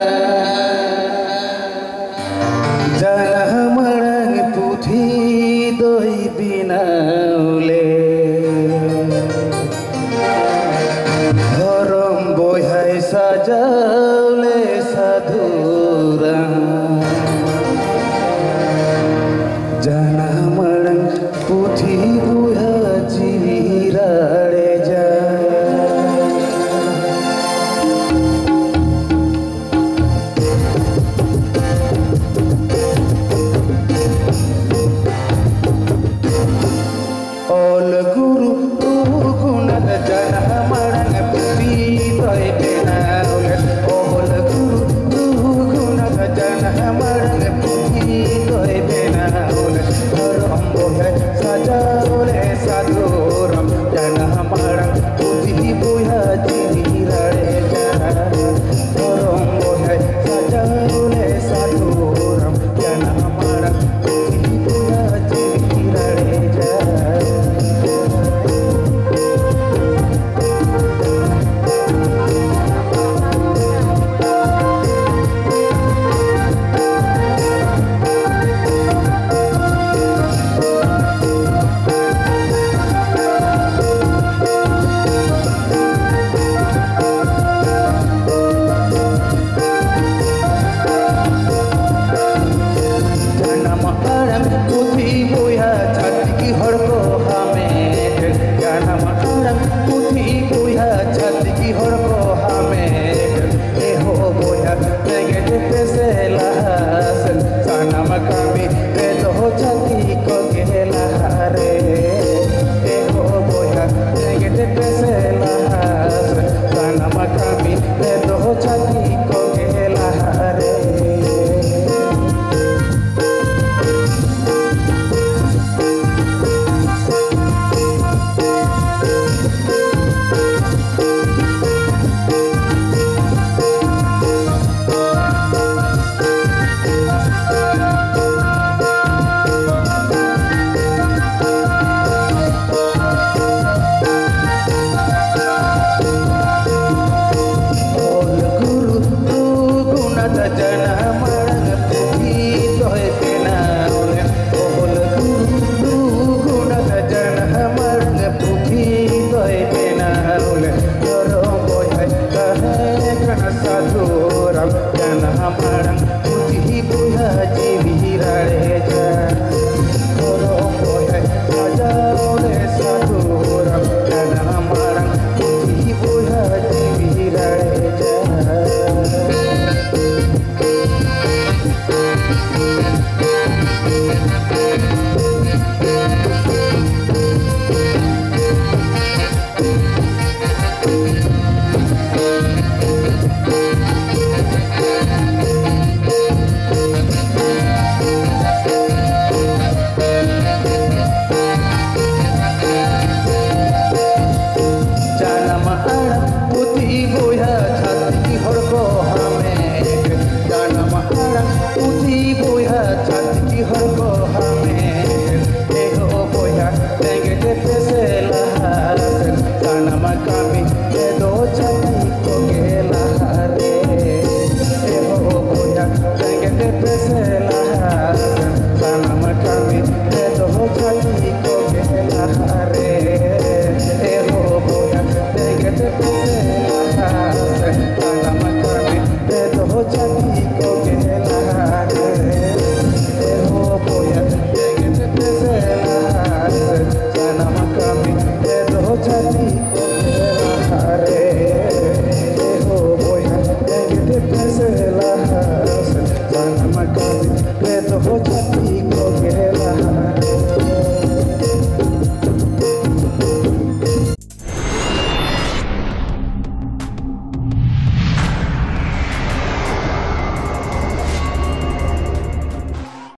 যারা Ese that উঠি বইয়া চাঁদটি হয়